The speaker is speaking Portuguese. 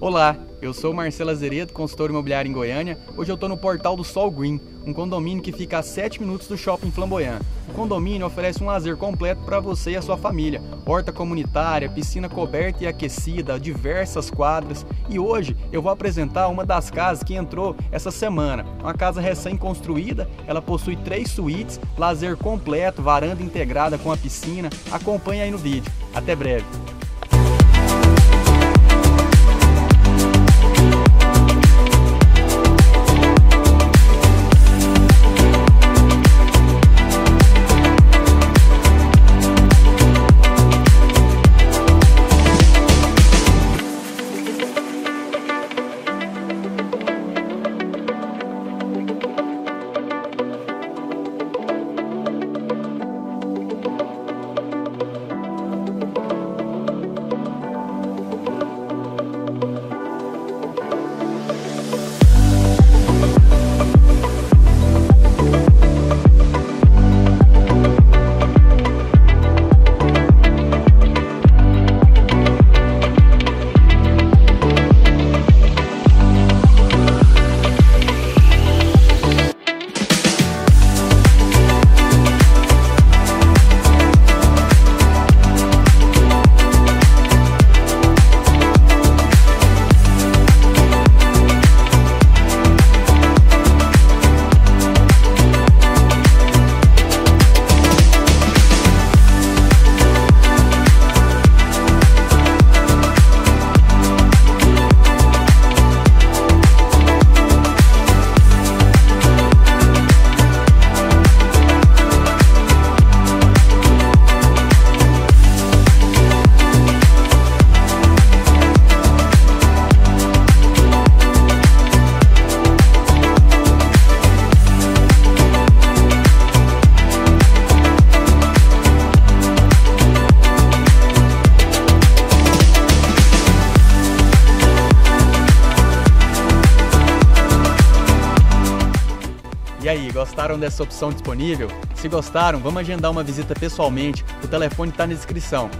Olá, eu sou Marcelo Azeredo, consultor imobiliário em Goiânia. Hoje eu estou no portal do Sol Green, um condomínio que fica a 7 minutos do shopping Flamboyant. O condomínio oferece um lazer completo para você e a sua família: horta comunitária, piscina coberta e aquecida, diversas quadras. E hoje eu vou apresentar uma das casas que entrou essa semana. Uma casa recém-construída, ela possui três suítes, lazer completo, varanda integrada com a piscina. Acompanhe aí no vídeo. Até breve. Gostaram dessa opção disponível? Se gostaram, vamos agendar uma visita pessoalmente. O telefone está na descrição.